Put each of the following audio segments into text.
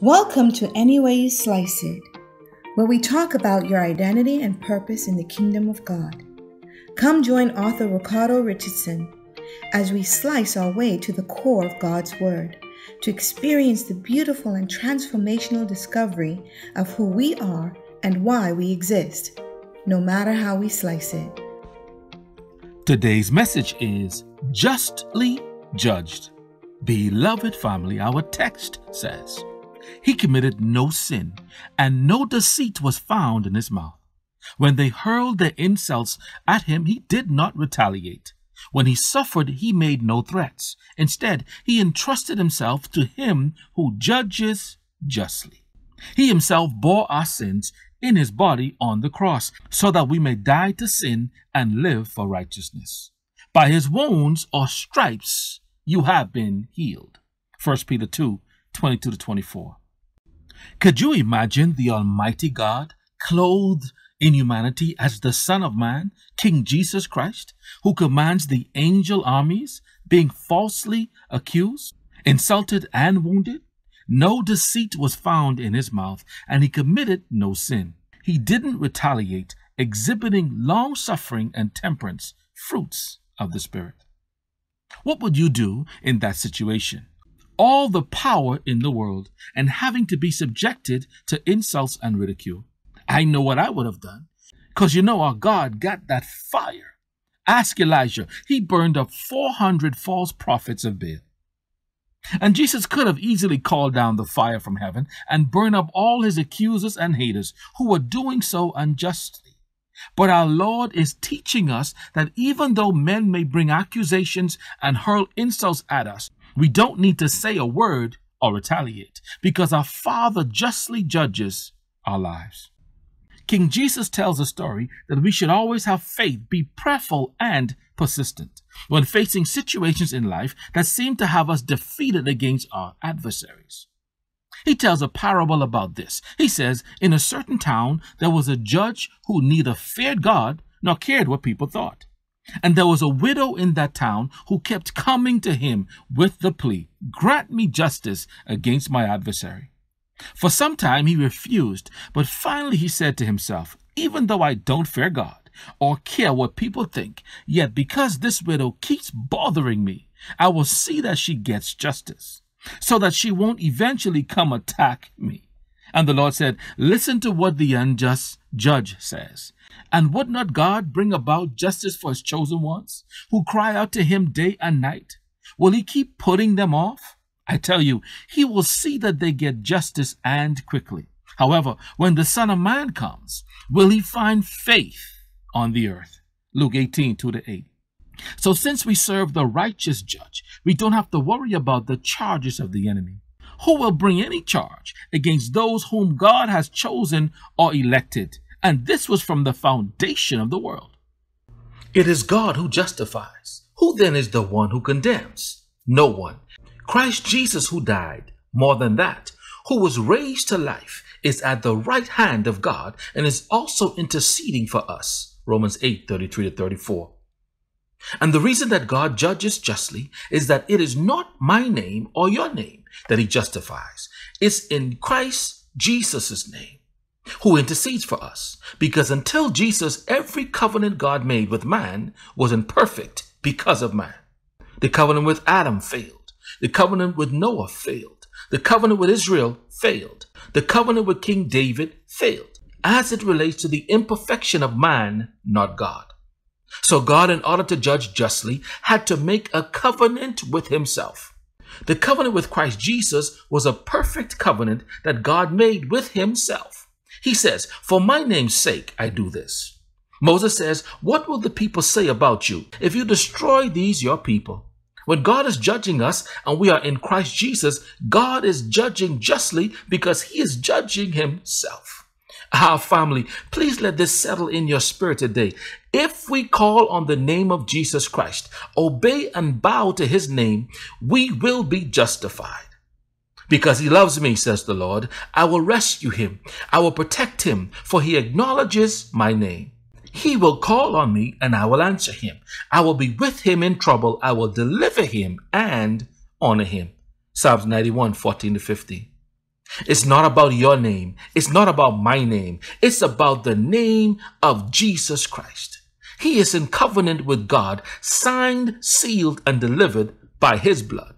Welcome to Any Way You Slice It, where we talk about your identity and purpose in the kingdom of God. Come join author Ricardo Richardson as we slice our way to the core of God's Word to experience the beautiful and transformational discovery of who we are and why we exist, no matter how we slice it. Today's message is justly judged. Beloved family, our text says, He committed no sin, and no deceit was found in his mouth. When they hurled their insults at him, he did not retaliate. When he suffered, he made no threats. Instead, he entrusted himself to him who judges justly. He himself bore our sins in his body on the cross, so that we may die to sin and live for righteousness. By his wounds or stripes you have been healed. 1 Peter 2 22 to 24. Could you imagine the Almighty God clothed in humanity as the Son of Man, King Jesus Christ, who commands the angel armies, being falsely accused, insulted, and wounded? No deceit was found in his mouth, and he committed no sin. He didn't retaliate, exhibiting long suffering and temperance, fruits of the Spirit. What would you do in that situation? All the power in the world and having to be subjected to insults and ridicule. I know what I would have done. Because you know our God got that fire. Ask Elijah. He burned up 400 false prophets of Baal. And Jesus could have easily called down the fire from heaven and burn up all his accusers and haters who were doing so unjustly. But our Lord is teaching us that even though men may bring accusations and hurl insults at us, we don't need to say a word or retaliate because our Father justly judges our lives. King Jesus tells a story that we should always have faith, be prayerful, and persistent when facing situations in life that seem to have us defeated against our adversaries. He tells a parable about this. He says, In a certain town, there was a judge who neither feared God nor cared what people thought. And there was a widow in that town who kept coming to him with the plea, Grant me justice against my adversary. For some time he refused, but finally he said to himself, Even though I don't fear God or care what people think, yet because this widow keeps bothering me, I will see that she gets justice, so that she won't eventually come attack me. And the Lord said, Listen to what the unjust judge says. And would not God bring about justice for his chosen ones, who cry out to him day and night? Will he keep putting them off? I tell you, he will see that they get justice and quickly. However, when the Son of Man comes, will he find faith on the earth? Luke 18, 2 to 8. So, since we serve the righteous judge, we don't have to worry about the charges of the enemy. Who will bring any charge against those whom God has chosen or elected? And this was from the foundation of the world. It is God who justifies. Who then is the one who condemns? No one. Christ Jesus, who died, more than that, who was raised to life, is at the right hand of God and is also interceding for us. Romans 8 33 to 34. And the reason that God judges justly is that it is not my name or your name that he justifies. It's in Christ Jesus' name who intercedes for us. Because until Jesus, every covenant God made with man was imperfect because of man. The covenant with Adam failed. The covenant with Noah failed. The covenant with Israel failed. The covenant with King David failed, as it relates to the imperfection of man, not God. So God, in order to judge justly, had to make a covenant with himself. The covenant with Christ Jesus was a perfect covenant that God made with himself. He says, For my name's sake, I do this. Moses says, What will the people say about you if you destroy these your people? When God is judging us and we are in Christ Jesus, God is judging justly because he is judging himself. Our family, please let this settle in your spirit today. If we call on the name of Jesus Christ, obey and bow to his name, we will be justified. Because he loves me, says the Lord, I will rescue him. I will protect him, for he acknowledges my name. He will call on me and I will answer him. I will be with him in trouble. I will deliver him and honor him. Psalms 91, 14 to 15. It's not about your name. It's not about my name. It's about the name of Jesus Christ. He is in covenant with God, signed, sealed, and delivered by his blood.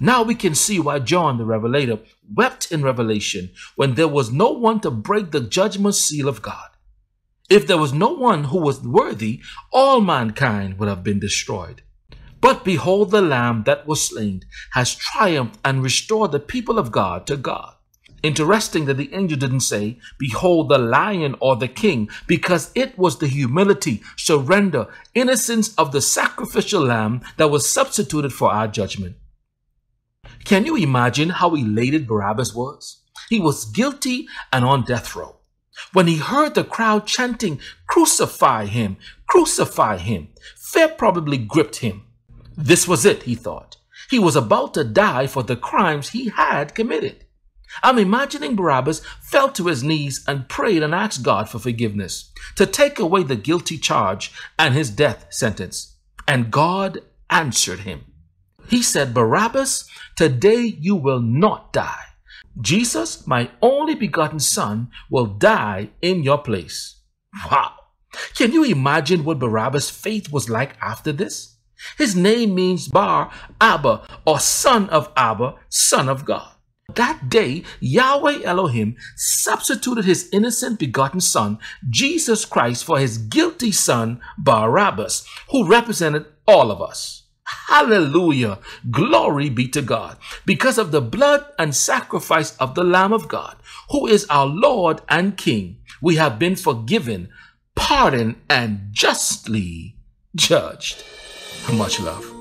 Now we can see why John the Revelator wept in Revelation when there was no one to break the judgment seal of God. If there was no one who was worthy, all mankind would have been destroyed. But behold, the Lamb that was slain has triumphed and restored the people of God to God. Interesting that the angel didn't say, Behold the lion or the king, because it was the humility, surrender, innocence of the sacrificial lamb that was substituted for our judgment. Can you imagine how elated Barabbas was? He was guilty and on death row. When he heard the crowd chanting, Crucify him, crucify him, fear probably gripped him. This was it, he thought. He was about to die for the crimes he had committed. I'm imagining Barabbas fell to his knees and prayed and asked God for forgiveness to take away the guilty charge and his death sentence. And God answered him. He said, Barabbas, today you will not die. Jesus, my only begotten son, will die in your place. Wow. Can you imagine what Barabbas' faith was like after this? His name means Bar Abba, or son of Abba, son of God. That day, Yahweh Elohim substituted his innocent begotten son, Jesus Christ, for his guilty son, Barabbas, who represented all of us. Hallelujah. Glory be to God. Because of the blood and sacrifice of the Lamb of God, who is our Lord and King, we have been forgiven, pardoned, and justly judged. Much love.